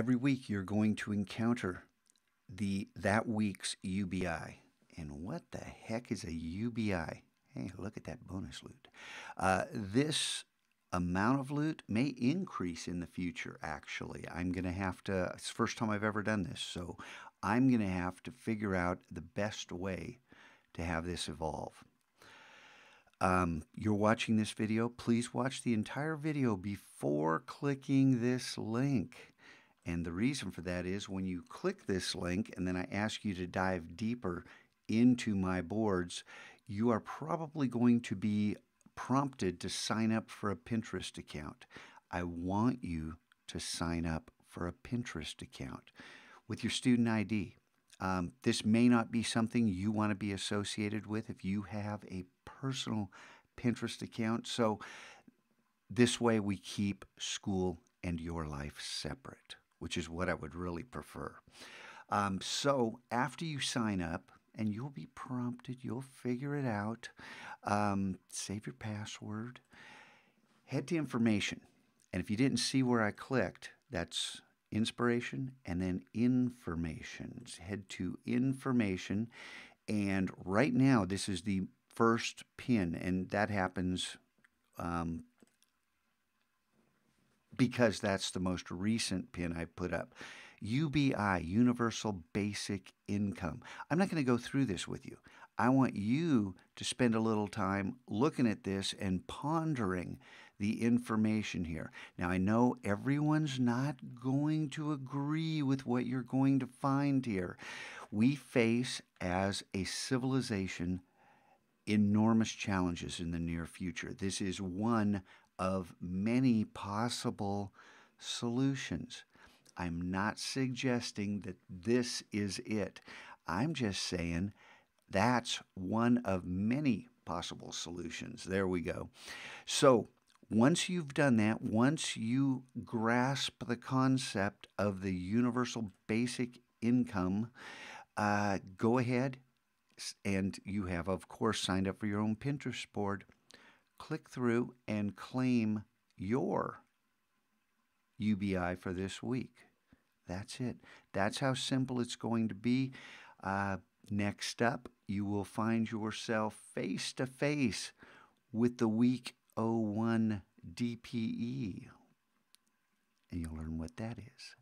every week you're going to encounter the that week's UBI. And what the heck is a UBI? Hey, look at that bonus loot. Uh, this amount of loot may increase in the future, actually. I'm going to have to, it's the first time I've ever done this, so I'm going to have to figure out the best way to have this evolve. Um, you're watching this video, please watch the entire video before clicking this link. And the reason for that is when you click this link and then I ask you to dive deeper into my boards, you are probably going to be prompted to sign up for a Pinterest account. I want you to sign up for a Pinterest account with your student ID. Um, this may not be something you want to be associated with if you have a personal Pinterest account. So, this way we keep school and your life separate, which is what I would really prefer. Um, so, after you sign up, and you'll be prompted, you'll figure it out. Um, save your password, head to information. And if you didn't see where I clicked, that's inspiration and then information. Head to information. And right now, this is the first pin, and that happens um, because that's the most recent pin I put up. UBI, Universal Basic Income. I'm not going to go through this with you. I want you to spend a little time looking at this and pondering the information here. Now, I know everyone's not going to agree with what you're going to find here. We face, as a civilization, enormous challenges in the near future. This is one of many possible solutions. I'm not suggesting that this is it. I'm just saying that's one of many possible solutions. There we go. So, once you've done that, once you grasp the concept of the universal basic income, uh, go ahead and you have, of course, signed up for your own Pinterest board. Click through and claim your UBI for this week. That's it. That's how simple it's going to be. Uh, next up, you will find yourself face to face with the Week 01 DPE. And you'll learn what that is.